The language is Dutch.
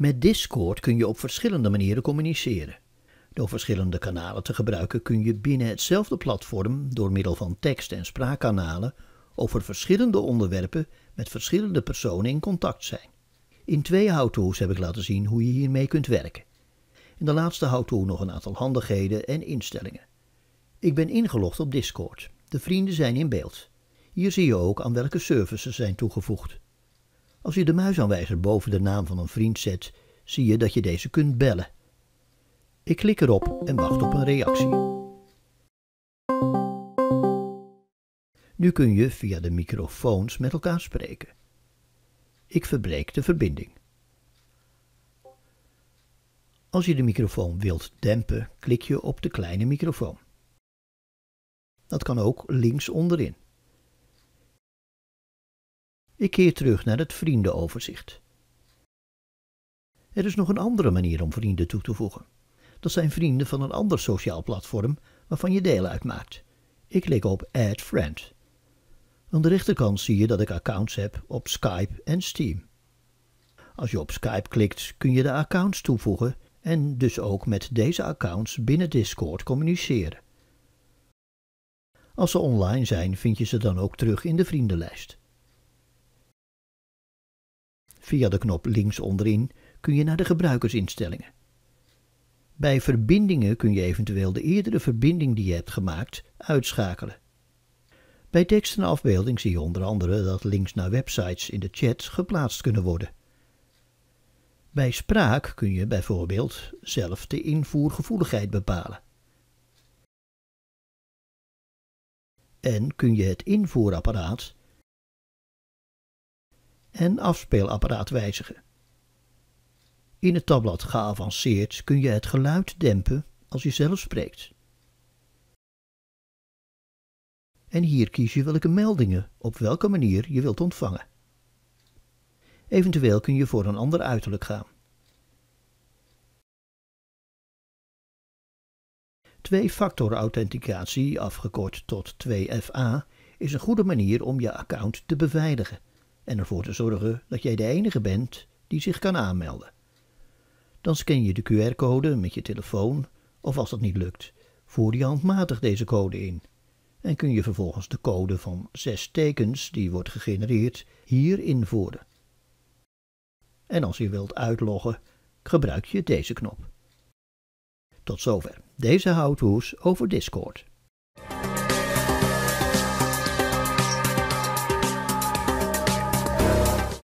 Met Discord kun je op verschillende manieren communiceren. Door verschillende kanalen te gebruiken kun je binnen hetzelfde platform door middel van tekst- en spraakkanalen over verschillende onderwerpen met verschillende personen in contact zijn. In twee how-to's heb ik laten zien hoe je hiermee kunt werken. In de laatste how-to nog een aantal handigheden en instellingen. Ik ben ingelogd op Discord. De vrienden zijn in beeld. Hier zie je ook aan welke services zijn toegevoegd. Als je de muisaanwijzer boven de naam van een vriend zet, zie je dat je deze kunt bellen. Ik klik erop en wacht op een reactie. Nu kun je via de microfoons met elkaar spreken. Ik verbreek de verbinding. Als je de microfoon wilt dempen, klik je op de kleine microfoon. Dat kan ook links onderin. Ik keer terug naar het vriendenoverzicht. Er is nog een andere manier om vrienden toe te voegen. Dat zijn vrienden van een ander sociaal platform waarvan je deel uitmaakt. Ik klik op Add Friend. Aan de rechterkant zie je dat ik accounts heb op Skype en Steam. Als je op Skype klikt kun je de accounts toevoegen en dus ook met deze accounts binnen Discord communiceren. Als ze online zijn vind je ze dan ook terug in de vriendenlijst. Via de knop links onderin kun je naar de gebruikersinstellingen. Bij verbindingen kun je eventueel de eerdere verbinding die je hebt gemaakt uitschakelen. Bij tekst en afbeelding zie je onder andere dat links naar websites in de chat geplaatst kunnen worden. Bij spraak kun je bijvoorbeeld zelf de invoergevoeligheid bepalen. En kun je het invoerapparaat en afspeelapparaat wijzigen. In het tabblad Geavanceerd kun je het geluid dempen als je zelf spreekt. En hier kies je welke meldingen op welke manier je wilt ontvangen. Eventueel kun je voor een ander uiterlijk gaan. Twee-factor authenticatie, afgekort tot 2FA, is een goede manier om je account te beveiligen en ervoor te zorgen dat jij de enige bent die zich kan aanmelden. Dan scan je de QR-code met je telefoon of als dat niet lukt, voer je handmatig deze code in en kun je vervolgens de code van zes tekens die wordt gegenereerd hier invoeren. En als je wilt uitloggen, gebruik je deze knop. Tot zover deze how-to's over Discord.